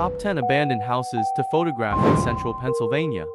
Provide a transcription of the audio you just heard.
Top 10 Abandoned Houses to Photograph in Central Pennsylvania.